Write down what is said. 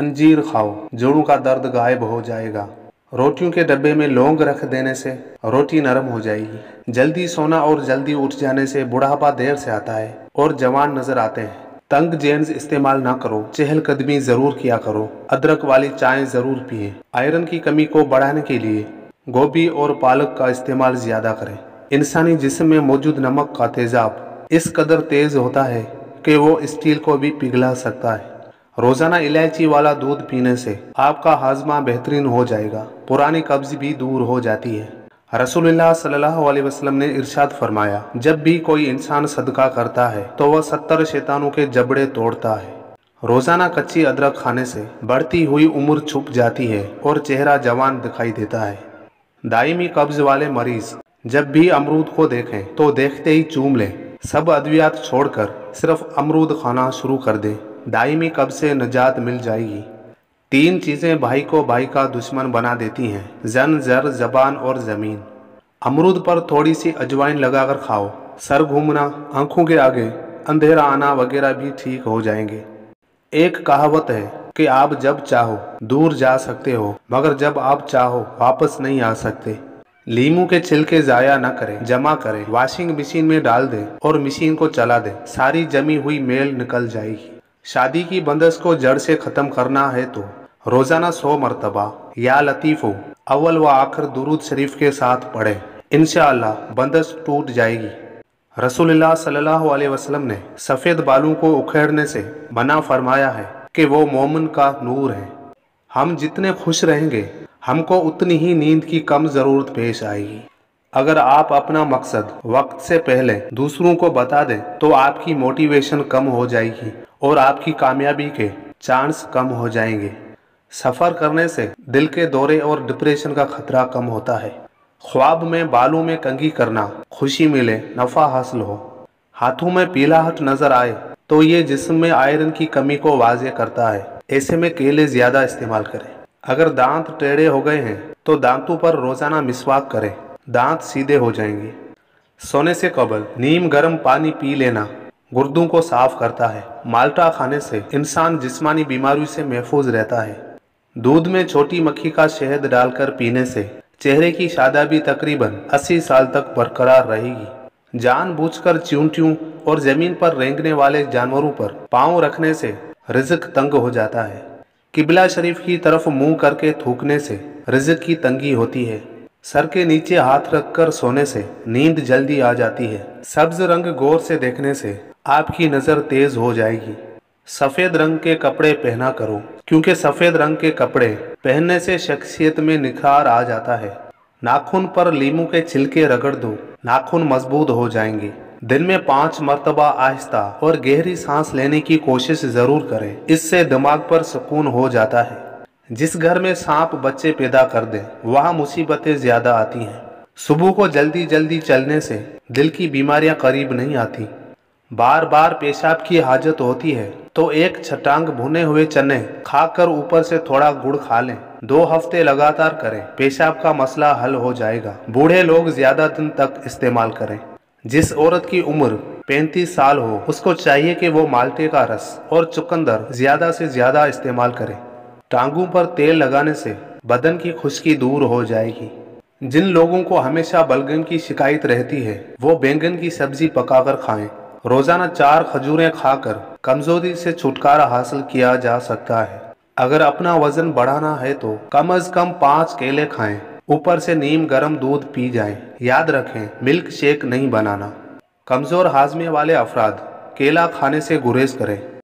अंजीर खाओ, जोड़ों का दर्द गायब हो जाएगा। रोटियों के डब्बे में लौंग रख देने से रोटी नरम हो जाएगी। जल्दी सोना और जल्दी उठ जाने से बुढ़ापा देर से आता है और जवान नज़र आते हैं। तंग जेंस इस्तेमाल ना करो, चहलकदमी ज़रूर किया करो। अदरक वाली चाय ज़रूर पिए। आयरन की कमी को बढ़ाने के लिए गोभी और पालक का इस्तेमाल ज़्यादा करें। इंसानी जिस्म में मौजूद नमक का तेजाब इस कदर तेज होता है कि वो स्टील को भी पिघला सकता है। रोज़ाना इलायची वाला दूध पीने से आपका हाजमा बेहतरीन हो जाएगा। पुरानी कब्ज भी दूर हो जाती है। रसूलुल्लाह सल्लल्लाहु अलैहि वसल्लम ने इरशाद फरमाया, जब भी कोई इंसान सदका करता है तो वह सत्तर शैतानों के जबड़े तोड़ता है। रोज़ाना कच्ची अदरक खाने से बढ़ती हुई उम्र छुप जाती है और चेहरा जवान दिखाई देता है। दायमी कब्ज वाले मरीज़ जब भी अमरूद को देखें तो देखते ही चूम लें। सब अद्वियात छोड़कर सिर्फ़ अमरूद खाना शुरू कर दें। दायमी कब से निजात मिल जाएगी। तीन चीज़ें भाई को भाई का दुश्मन बना देती हैं, जन, जर, जबान और ज़मीन। अमरूद पर थोड़ी सी अजवाइन लगाकर खाओ। सर घूमना, आँखों के आगे, अंधेरा आना वगैरह भी ठीक हो जाएँगे। एक कहावत है कि आप जब चाहो, दूर जा सकते हो, मगर जब आप चाहो, वापस नहीं आ सकते। लीमू के छिलके जाया न करें, जमा करें। वॉशिंग मशीन में डाल दें और मशीन को चला दें। सारी जमी हुई मेल निकल जाएगी। शादी की बंदश को जड़ से खत्म करना है तो। रोज़ाना सौ मरतबा, या लतीफ़ो, अव्वल व आखिर दुरूद शरीफ के साथ पढ़े। इनशाला बंदश टूट जाएगी। रसूलुल्लाह सल्लल्लाहु अलैहि वसल्लम ने सफ़ेद बालों को उखेड़ने से मना फरमाया है कि वो मोमन का नूर है। हम जितने खुश रहेंगे, हमको उतनी ही नींद की कम ज़रूरत पेश आएगी। अगर आप अपना मकसद वक्त से पहले दूसरों को बता दें तो आपकी मोटिवेशन कम हो जाएगी। और आपकी कामयाबी के चांस कम हो जाएँगे। सफ़र करने से दिल के दौरे और डिप्रेशन का खतरा कम होता है। ख्वाब में, बालों में कंगी करना, खुशी मिले, नफ़ा हासिल हो। हाथों में पीलाहट नज़र आए तो ये जिसम में आयरन की कमी को वाजे करता है। ऐसे में केले ज़्यादा इस्तेमाल करें। अगर दांत टेढ़े हो गए हैं तो दांतों पर रोज़ाना मिसवाक करें। दांत सीधे हो जाएँगे। सोने से कबल, नीम, गर्म पानी पी लेना। गुर्दों को साफ़ करता है। माल्टा खाने से इंसान जिस्मानी बीमारी से महफूज रहता है। दूध में छोटी मक्खी का शहद डालकर पीने से चेहरे की शादाबी तकरीबन 80 साल तक बरकरार रहेगी। जानबूझकर च्यूंटियों और ज़मीन पर रेंगने वाले जानवरों पर पाँव रखने से रिजक तंग हो जाता है। किबला शरीफ की तरफ़ मुँह करके थूकने से रिजक की तंगी होती है। सर के नीचे हाथ रखकर सोने से नींद जल्दी आ जाती है। सब्ज रंग गौर से देखने से आपकी नज़र तेज हो जाएगी। सफ़ेद रंग के कपड़े पहना करो, क्योंकि सफ़ेद रंग के कपड़े पहनने से शख्सियत में निखार आ जाता है। नाखून पर लीमू के छिलके रगड़ दो, नाखून मज़बूत हो जाएँगे। दिन में पाँच मरतबा आहिस्ता और गहरी सांस लेने की कोशिश ज़रूर करें, इससे दिमाग पर सुकून हो जाता है। जिस घर में सांप बच्चे पैदा कर दे, वहाँ मुसीबतें ज़्यादा आती हैं। सुबह को जल्दी जल्दी चलने से दिल की बीमारियाँ करीब नहीं आती। बार बार पेशाब की हाजत होती है तो एक छटांग भुने हुए चने खाकर ऊपर से थोड़ा गुड़ खा लें। दो हफ़्ते लगातार करें, पेशाब का मसला हल हो जाएगा। बूढ़े लोग ज़्यादा दिन तक इस्तेमाल करें। जिस औरत की उम्र 35 साल हो, उसको चाहिए कि वो माल्टे का रस और चुकंदर ज़्यादा से ज़्यादा इस्तेमाल करे। टांगों पर तेल लगाने से बदन की खुश्की दूर हो जाएगी। जिन लोगों को हमेशा बलगन की शिकायत रहती है, वो बैंगन की सब्ज़ी पकाकर खाएँ। रोज़ाना चार खजूरें खाकर कमज़ोरी से छुटकारा हासिल किया जा सकता है। अगर अपना वज़न बढ़ाना है तो कम अज कम पाँच केले खाएँ, ऊपर से नीम गर्म दूध पी जाएँ। याद रखें, मिल्क शेक नहीं बनाना। कमज़ोर हाजमे वाले अफराद, केला खाने से गुरेज करें।